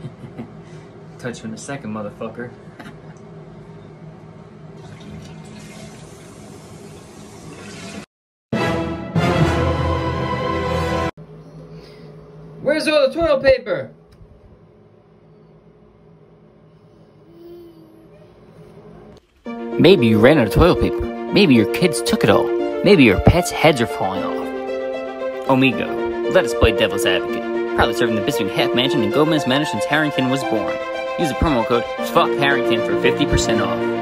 Touch you in a second, motherfucker. Where's all the toilet paper? Maybe you ran out of toilet paper. Maybe your kids took it all. Maybe your pets' heads are falling off. Omigo, let us play devil's advocate. Probably serving the Biscuit Half Mansion in Gomez Manor since Harrington was born. Use the promo code FUCK Harrington for 50% off.